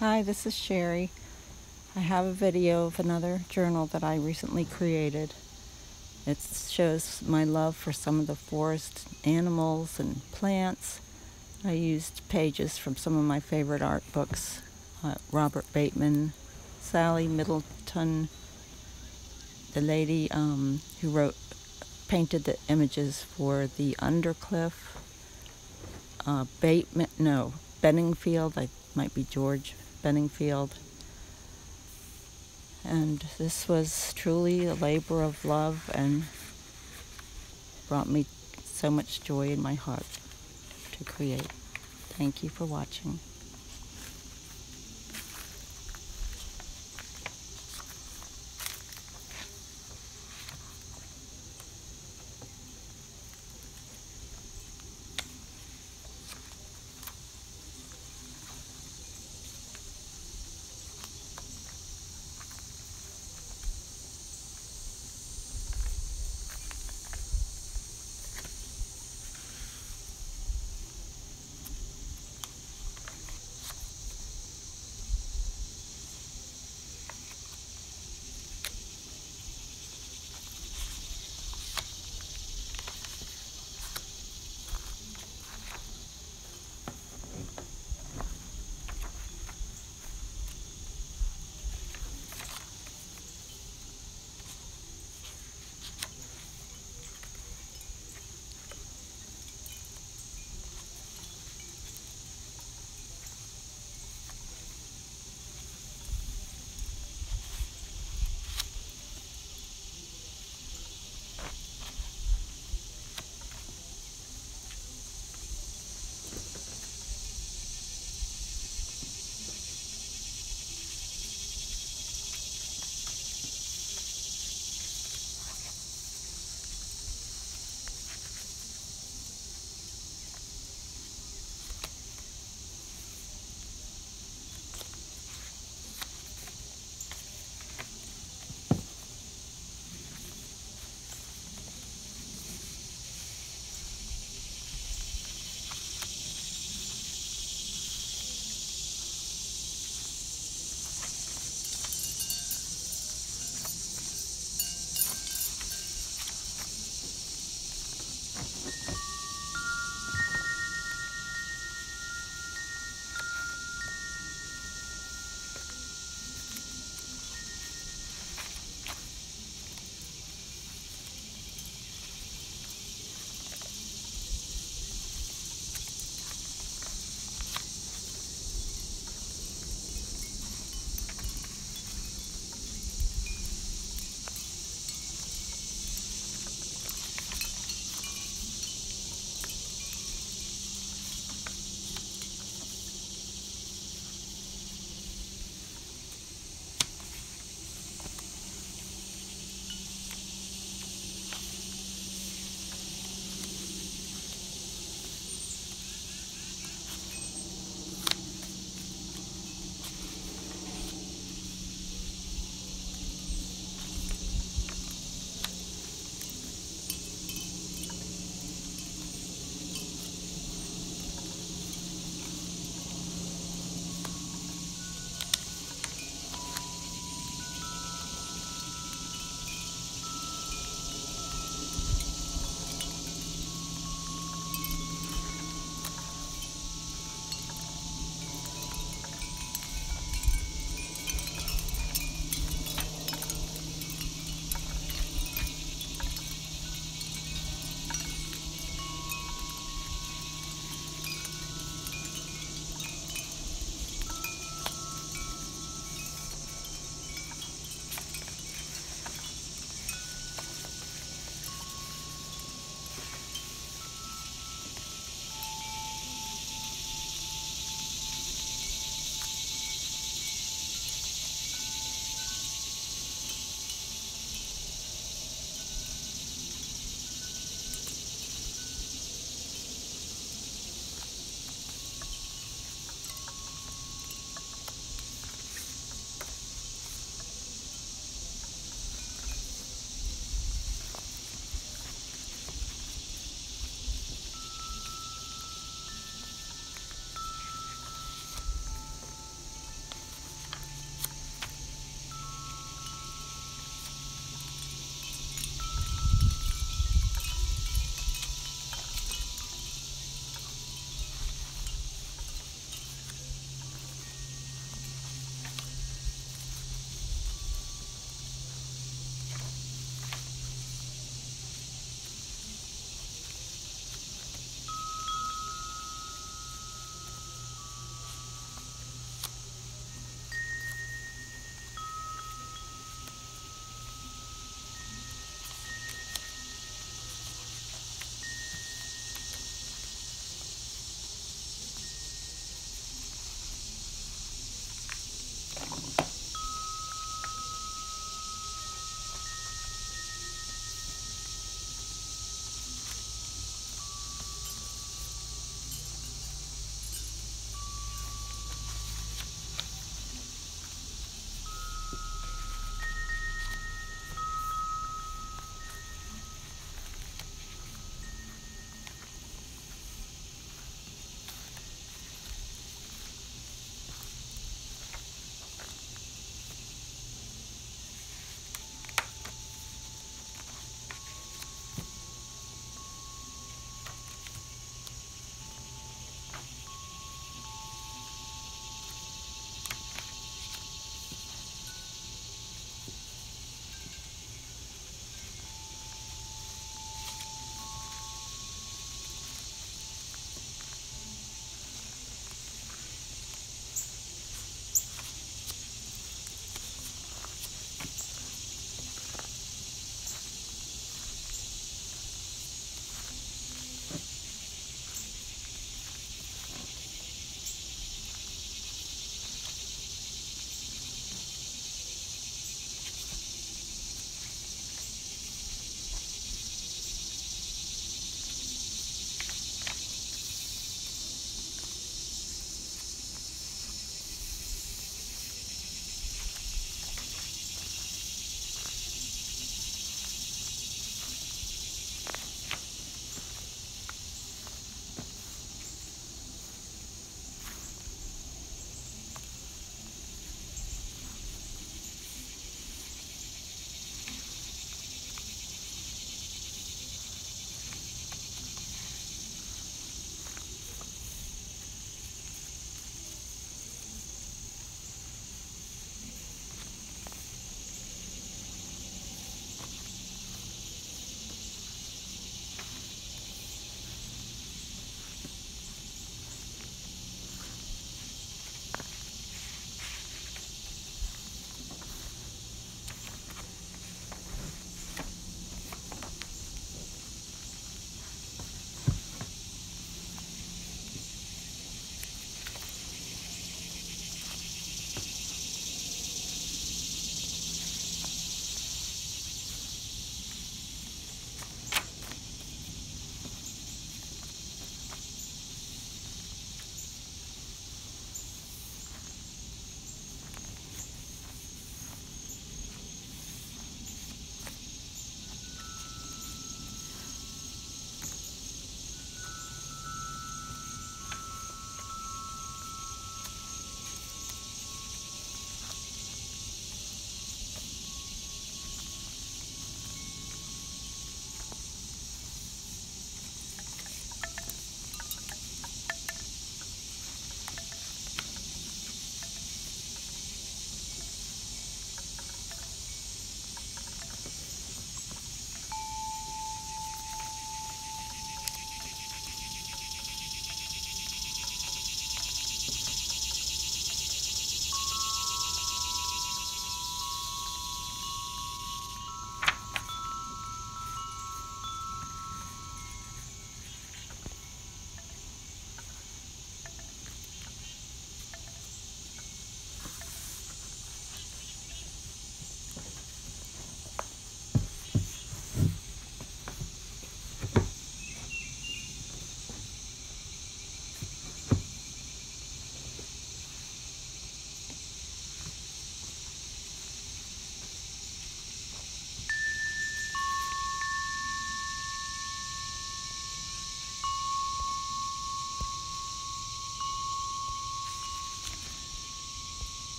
Hi, this is Cheri. I have a video of another journal that I recently created. It shows my love for some of the forest animals and plants. I used pages from some of my favorite art books. Uh, Robert Bateman, Sally Middleton, the lady um, who wrote, painted the images for the Undercliff, uh, Bateman, no, Beningfield, I might be George Beningfield. And this was truly a labor of love and brought me so much joy in my heart to create. Thank you for watching.